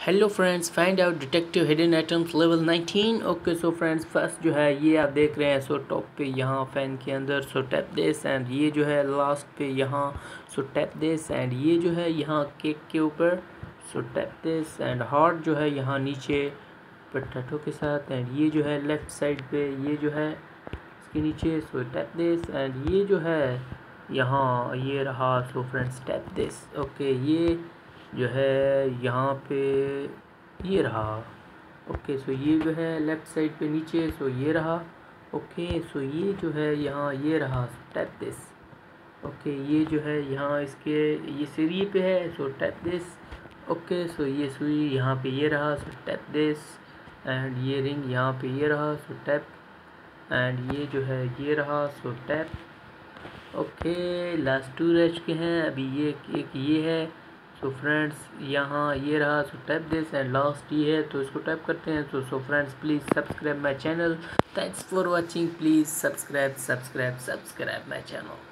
Hello friends find out detective hidden items level 19 okay so friends first जो है, ये आप देख रहे हैं सो टॉप पे यहाँ फ़ैन के अंदर सो टैप दिस एंड ये जो है लास्ट पे यहाँ सो टैप दिस एंड ये जो है यहाँ केक के ऊपर so tap this and heart जो है यहाँ नीचे पटाटो के साथ एंड ये जो है लेफ़्ट साइड पे ये जो है इसके नीचे सो टैप दिस एंड ये जो है यहाँ, ये रहा so friends tap this okay ये जो है यहाँ पे ये रहा। ओके सो ये जो है लेफ़्ट साइड पे नीचे सो ये रहा। ओके सो ये जो है यहाँ, ये रहा। सो टैप दिस ओके ये जो है यहाँ इसके, ये सीढ़ी पे है so tap this okay so ये सुई यहाँ पे ये रहा सो टैप दिस एंड ये रिंग यहाँ पे ये रहा सो टैप एंड ये जो है ये रहा so tap okay last two रह चुके हैं। अभी ये एक ये है। सो फ्रेंड्स यहाँ ये रहा so type this and last ये है तो इसको टाइप करते हैं। तो so friends please subscribe my channel thanks for watching please subscribe subscribe subscribe my channel